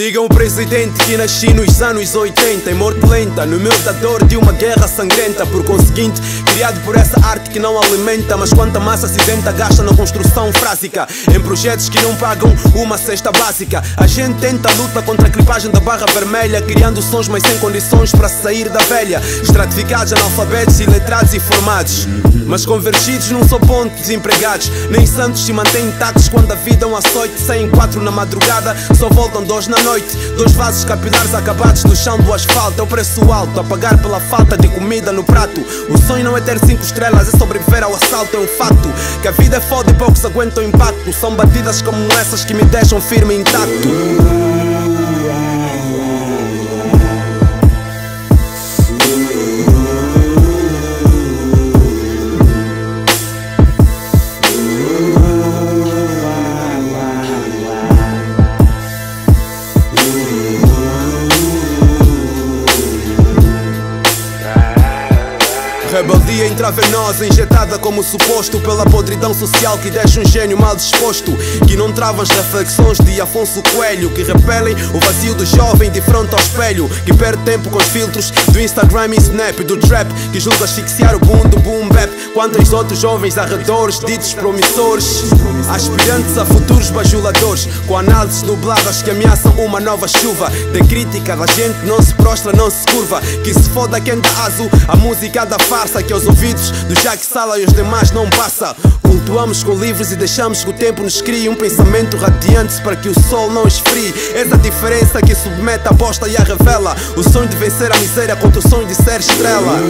Digam ao presidente que nasci nos anos 80 Em morte lenta, no meio da dor de uma guerra sangrenta. Por conseguinte, criado por essa arte que não alimenta Mas quanta massa cinzenta gasta na construção frásica. Em projetos que não pagam uma cesta básica. A gente tenta luta contra a clipagem da barra vermelha Criando sons mas sem condições para sair da velha. Estratificados, analfabetos, iletrados e formados Mas convergidos num só ponto, desempregados. Nem santos se mantêm intactos quando a vida é um açoite Saem quatro na madrugada, só voltam dois na noite noite. Dois vasos capilares acabados no chão do asfalto. É o preço alto a pagar pela falta de comida no prato. O sonho não é ter cinco estrelas, é sobreviver ao assalto. É um fato que a vida é foda e poucos aguentam o impacto. São batidas como essas que me deixam firme intacto. Rebeldia intravenosa injetada como suposto Pela podridão social que deixa um gênio mal disposto Que não trava as reflexões de Afonso Coelho Que repelem o vazio do jovem de frente ao espelho Que perde tempo com os filtros do Instagram e Snap Do trap que julga asfixiar o boom do boom bap Quantos outros jovens arredores ditos promissores Aspirantes a futuros bajuladores Com análises nubladas que ameaçam uma nova chuva De crítica da gente não se prostra, não se curva Que se foda quem dá aso a música da farsa farsa que aos ouvidos do Jack Sala e os demais não passa. Cultuamos com livros e deixamos que o tempo nos crie um pensamento radiante para que o sol não esfrie. Essa diferença que submete a bosta e a revela o sonho de vencer a miséria contra o sonho de ser estrela.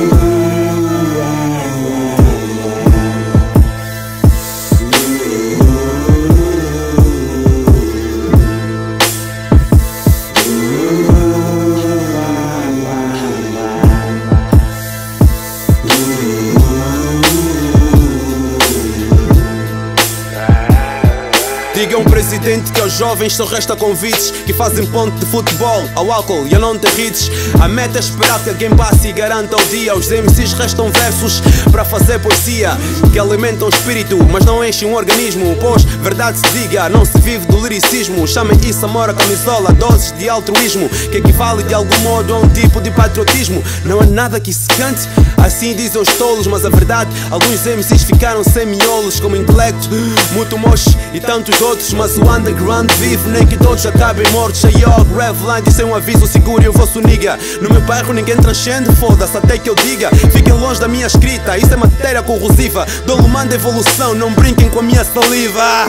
Diga um presidente que aos jovens só resta convites Que fazem ponte de futebol ao álcool e a não te rides A meta é esperar que alguém passe e garanta o dia. Os MCs restam versos para fazer poesia Que alimentam o espírito, mas não enchem o organismo. Pois, verdade se diga, não se vive do liricismo. Chamem isso amor a camisola, doses de altruísmo Que equivale de algum modo a um tipo de patriotismo. Não há nada que se cante, assim dizem os tolos Mas a verdade, alguns MCs ficaram sem miolos Como intelecto, muito moche e tantos outros Mas o underground vive, nem que todos acabem mortos. A York, Revline, isso é um aviso seguro eu vosso nigga No meu bairro ninguém transcende, foda-se até que eu diga. Fiquem longe da minha escrita, isso é matéria corrosiva. Dou manda evolução, não brinquem com a minha saliva.